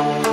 Stranded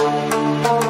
Música